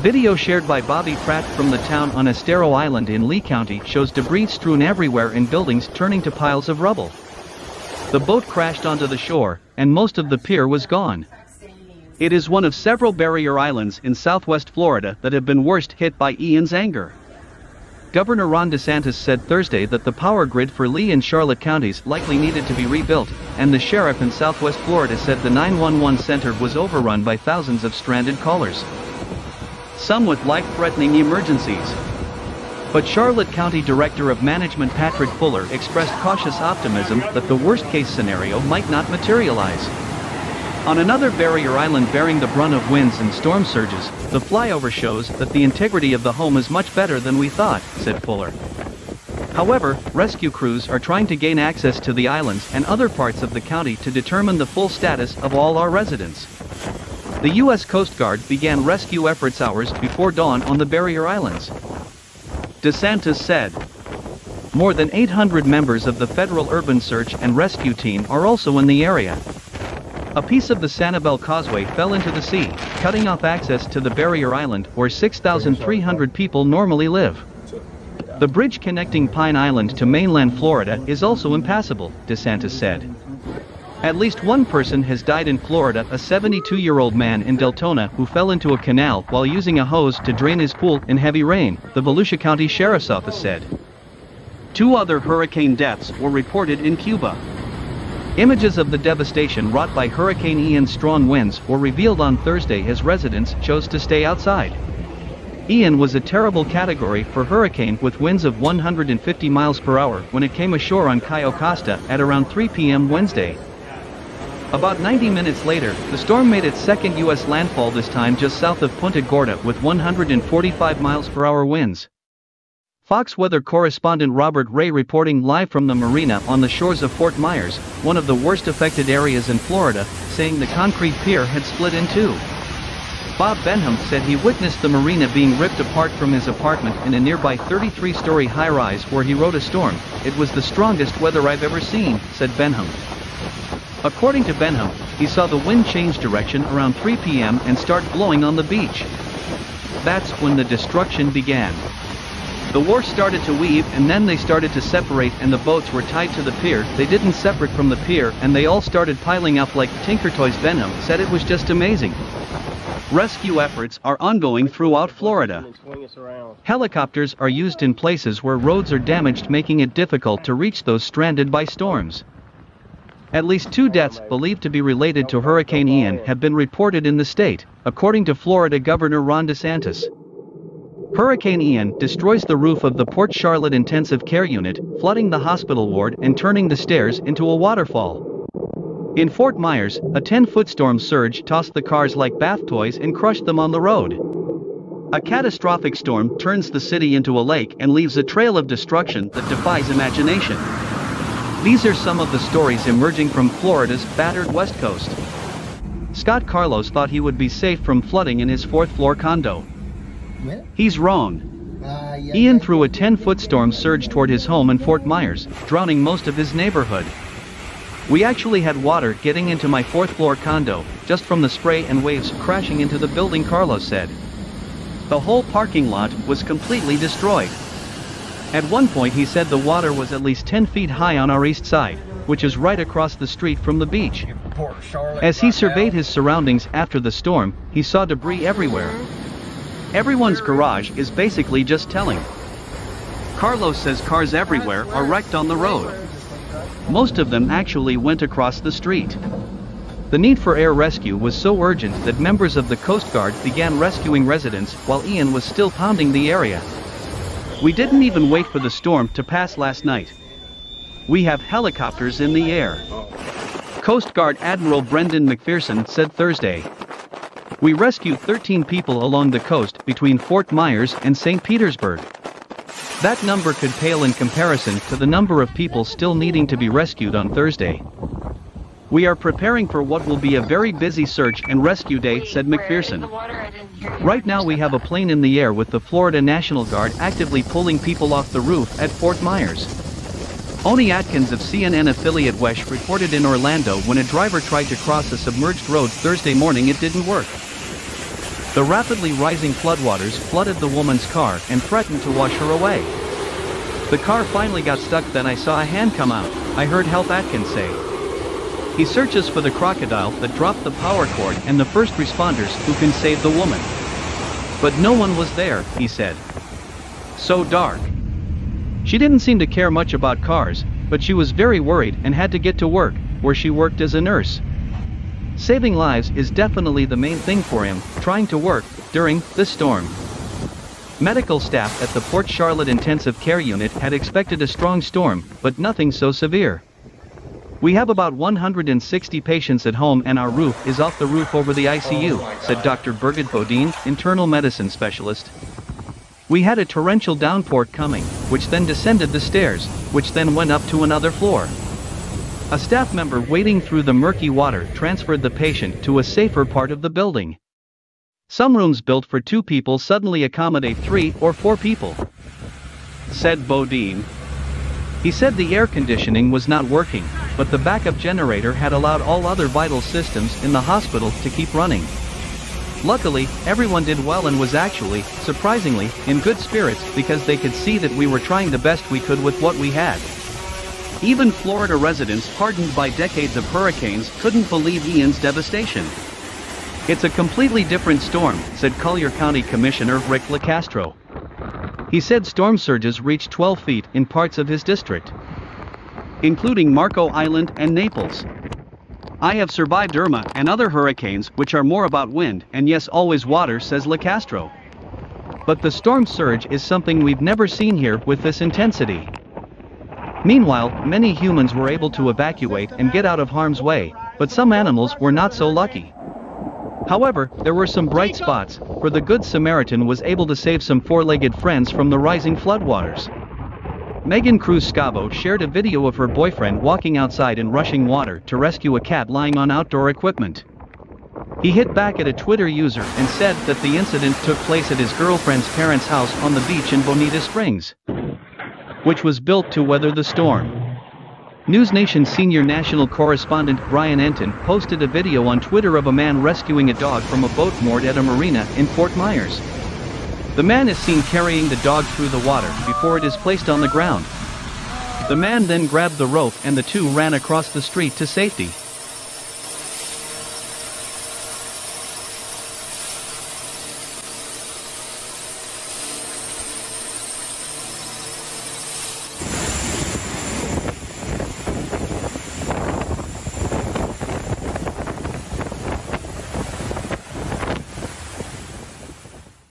Video shared by Bobby Pratt from the town on Estero Island in Lee County shows debris strewn everywhere in buildings turning to piles of rubble. The boat crashed onto the shore, and most of the pier was gone. It is one of several barrier islands in southwest Florida that have been worst hit by Ian's anger. Governor Ron DeSantis said Thursday that the power grid for Lee and Charlotte counties likely needed to be rebuilt, and the sheriff in southwest Florida said the 911 center was overrun by thousands of stranded callers. Some with life-threatening emergencies. But Charlotte County Director of Management Patrick Fuller expressed cautious optimism that the worst-case scenario might not materialize. On another barrier island bearing the brunt of winds and storm surges, the flyover shows that the integrity of the home is much better than we thought, said Fuller. However, rescue crews are trying to gain access to the islands and other parts of the county to determine the full status of all our residents. The U.S. Coast Guard began rescue efforts hours before dawn on the barrier islands. DeSantis said. More than 800 members of the Federal Urban Search and Rescue Team are also in the area. A piece of the Sanibel Causeway fell into the sea, cutting off access to the barrier island where 6,300 people normally live. The bridge connecting Pine Island to mainland Florida is also impassable, DeSantis said. At least one person has died in Florida, a 72-year-old man in Deltona who fell into a canal while using a hose to drain his pool in heavy rain, the Volusia County Sheriff's Office said. Two other hurricane deaths were reported in Cuba. Images of the devastation wrought by Hurricane Ian's strong winds were revealed on Thursday as residents chose to stay outside. Ian was a terrible category for hurricane with winds of 150 miles per hour when it came ashore on Cayo Costa at around 3 p.m. Wednesday. About 90 minutes later, the storm made its second U.S. landfall this time just south of Punta Gorda with 145 miles per hour winds. Fox weather correspondent Robert Ray reporting live from the marina on the shores of Fort Myers, one of the worst affected areas in Florida, saying the concrete pier had split in two. Bob Benham said he witnessed the marina being ripped apart from his apartment in a nearby 33-story high-rise where he rode a storm. It was the strongest weather I've ever seen, said Benham. According to Benham, he saw the wind change direction around 3 p.m. and start blowing on the beach. That's when the destruction began. The wharf started to weave and then they started to separate and the boats were tied to the pier. They didn't separate from the pier and they all started piling up like Tinker Toys Benham said it was just amazing. Rescue efforts are ongoing throughout Florida. Helicopters are used in places where roads are damaged making it difficult to reach those stranded by storms. At least two deaths believed to be related to Hurricane Ian have been reported in the state, according to Florida Governor Ron DeSantis. Hurricane Ian destroys the roof of the Port Charlotte Intensive Care Unit, flooding the hospital ward and turning the stairs into a waterfall. In Fort Myers, a 10-foot storm surge tossed the cars like bath toys and crushed them on the road. A catastrophic storm turns the city into a lake and leaves a trail of destruction that defies imagination. These are some of the stories emerging from Florida's battered west coast. Scott Carlos thought he would be safe from flooding in his fourth-floor condo. He's wrong. Uh, Ian threw a 10-foot storm surge toward his home in Fort Myers, drowning most of his neighborhood. We actually had water getting into my fourth-floor condo, just from the spray and waves crashing into the building Carlos said. The whole parking lot was completely destroyed. At one point he said the water was at least 10 feet high on our east side, which is right across the street from the beach. As he surveyed his surroundings after the storm, he saw debris everywhere, Everyone's garage is basically just telling. Carlos says cars everywhere are wrecked on the road. Most of them actually went across the street. The need for air rescue was so urgent that members of the Coast Guard began rescuing residents while Ian was still pounding the area. We didn't even wait for the storm to pass last night. We have helicopters in the air. Coast Guard Admiral Brendan McPherson said Thursday. We rescued 13 people along the coast between Fort Myers and St. Petersburg. That number could pale in comparison to the number of people still needing to be rescued on Thursday. We are preparing for what will be a very busy search and rescue day, said McPherson. Right now we have a plane in the air with the Florida National Guard actively pulling people off the roof at Fort Myers. Oni Atkins of CNN affiliate WESH reported in Orlando when a driver tried to cross a submerged road Thursday morning it didn't work. The rapidly rising floodwaters flooded the woman's car and threatened to wash her away. The car finally got stuck then I saw a hand come out, I heard Health Atkins say. He searches for the crocodile that dropped the power cord and the first responders who can save the woman. But no one was there, he said. So dark. She didn't seem to care much about cars, but she was very worried and had to get to work, where she worked as a nurse. Saving lives is definitely the main thing for him, trying to work during the storm. Medical staff at the Port Charlotte Intensive Care Unit had expected a strong storm, but nothing so severe. We have about 160 patients at home and our roof is off the roof over the ICU, oh said Dr. Birgit Bodine, internal medicine specialist. We had a torrential downpour coming, which then descended the stairs, which then went up to another floor. A staff member wading through the murky water transferred the patient to a safer part of the building. Some rooms built for two people suddenly accommodate three or four people. Said Bodine. He said the air conditioning was not working, but the backup generator had allowed all other vital systems in the hospital to keep running. Luckily, everyone did well and was actually, surprisingly, in good spirits because they could see that we were trying the best we could with what we had. Even Florida residents hardened by decades of hurricanes couldn't believe Ian's devastation. It's a completely different storm, said Collier County Commissioner Rick LoCastro. He said storm surges reached 12 feet in parts of his district, including Marco Island and Naples. I have survived Irma and other hurricanes which are more about wind and yes always water says LoCastro. But the storm surge is something we've never seen here with this intensity. Meanwhile, many humans were able to evacuate and get out of harm's way, but some animals were not so lucky. However, there were some bright spots, for the Good Samaritan was able to save some four-legged friends from the rising floodwaters. Megan Cruz Scavo shared a video of her boyfriend walking outside in rushing water to rescue a cat lying on outdoor equipment. He hit back at a Twitter user and said that the incident took place at his girlfriend's parents' house on the beach in Bonita Springs, which was built to weather the storm. NewsNation senior national correspondent Brian Entin posted a video on Twitter of a man rescuing a dog from a boat moored at a marina in Fort Myers. The man is seen carrying the dog through the water before it is placed on the ground. The man then grabbed the rope and the two ran across the street to safety.